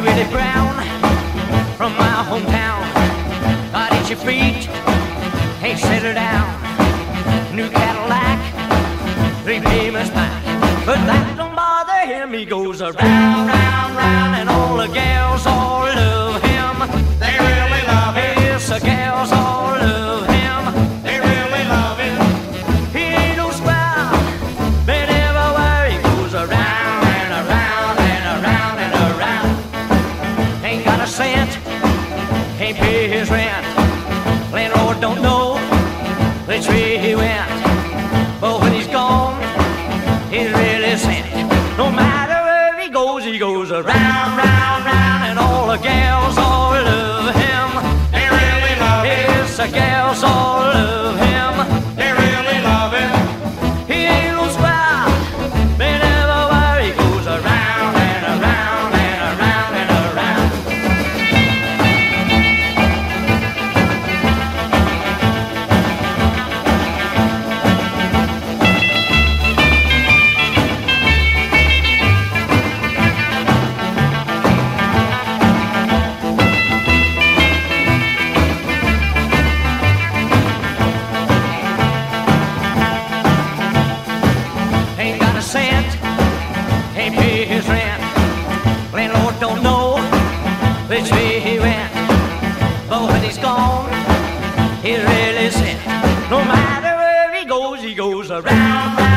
Willie Brown from my hometown. God, itch your feet, hey, settle down. New Cadillac, three famous back. But that don't bother him, he goes around, cent, ain't pay his rent. Landlord don't know which way he went, but when he's gone, he's really sent. No matter where he goes, he goes around, round, round, and all the gals he went, but when he's gone, he's really sent. No matter where he goes, he goes around,